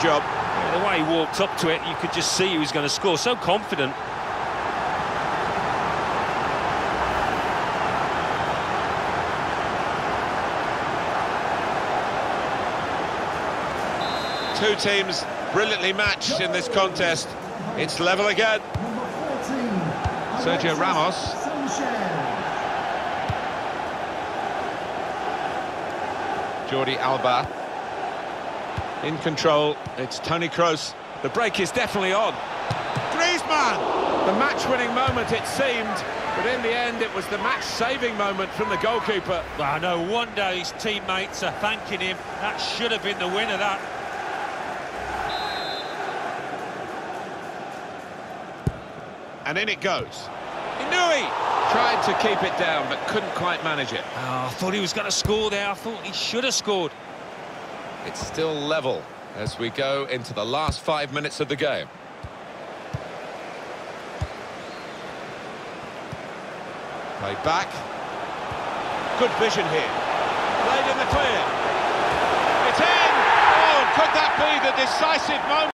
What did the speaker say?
job. The way he walked up to it, you could just see he was going to score. So confident. Two teams brilliantly matched in this contest. It's level again. Sergio Ramos. Jordi Alba. In control, it's Toni Kroos. The break is definitely on. Griezmann! The match-winning moment, it seemed, but in the end, it was the match-saving moment from the goalkeeper. Well, no wonder his teammates are thanking him. That should have been the winner, that. And in it goes. Inui tried to keep it down, but couldn't quite manage it. Oh, I thought he was going to score there. I thought he should have scored. It's still level as we go into the last five minutes of the game. Play back. Good vision here. Played in the clear. It's in! Oh, could that be the decisive moment?